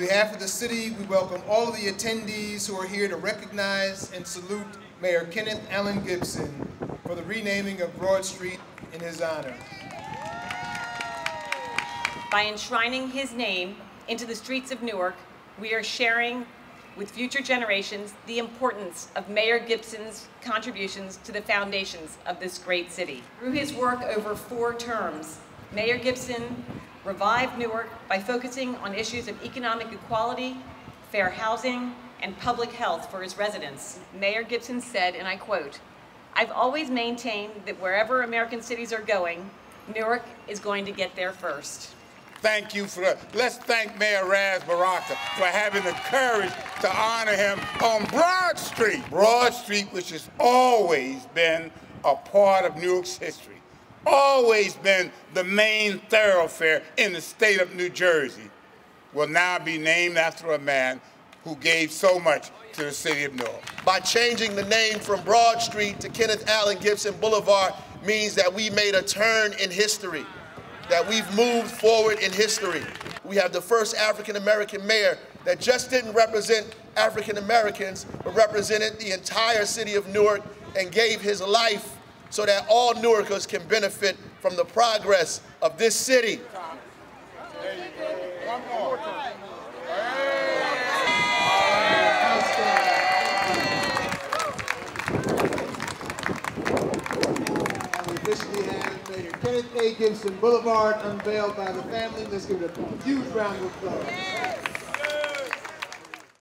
On behalf of the city, we welcome all of the attendees who are here to recognize and salute Mayor Kenneth Allen Gibson for the renaming of Broad Street in his honor. By enshrining his name into the streets of Newark, we are sharing with future generations the importance of Mayor Gibson's contributions to the foundations of this great city. Through his work over four terms, Mayor Gibson revived Newark by focusing on issues of economic equality, fair housing, and public health for his residents. Mayor Gibson said, and I quote, I've always maintained that wherever American cities are going, Newark is going to get there first. Thank you for. Let's thank Mayor Ras Baraka for having the courage to honor him on Broad Street. Broad Street, which has always been a part of Newark's history, always been the main thoroughfare in the state of New Jersey, will now be named after a man who gave so much to the city of Newark. By changing the name from Broad Street to Kenneth Allen Gibson Boulevard means that we made a turn in history, that we've moved forward in history. We have the first African American mayor that just didn't represent African Americans, but represented the entire city of Newark and gave his life so that all Newarkers can benefit from the progress of this city. Officially have Mayor Kenneth A. Gibson Boulevard unveiled by the family. Let's give it a huge round of applause.